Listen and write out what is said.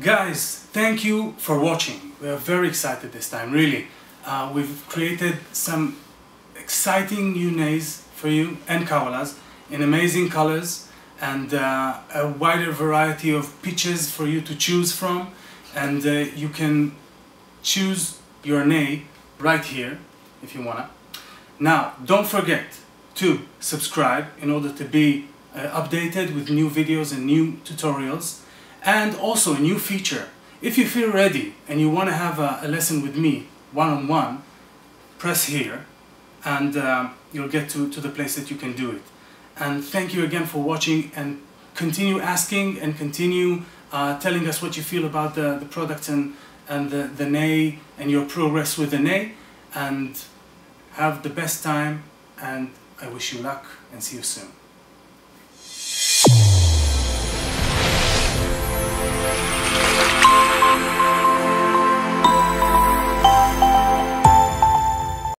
Guys, thank you for watching. We are very excited this time, really. Uh, we've created some exciting new nays for you and kawalas in amazing colors and uh, a wider variety of pitches for you to choose from and uh, you can choose your nay right here if you wanna. Now, don't forget to subscribe in order to be uh, updated with new videos and new tutorials and also a new feature. If you feel ready and you want to have a, a lesson with me one-on-one, -on -one, press here and uh, you'll get to, to the place that you can do it. And thank you again for watching and continue asking and continue uh, telling us what you feel about the, the products and, and the, the nay and your progress with the nay and have the best time and I wish you luck and see you soon.